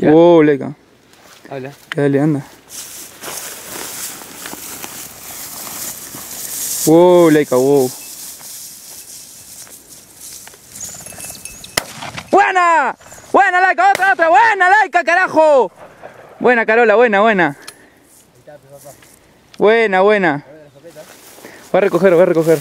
Ya. Uh, wow, Leica. Habla. Dale, anda. Uh, wow, Leica, wow. ¡Buena! ¡Buena, Leica! ¡Otra, otra! ¡Buena, Leica, carajo! Buena, Carola, buena, buena. Buena, buena. Voy a recoger, voy a recoger.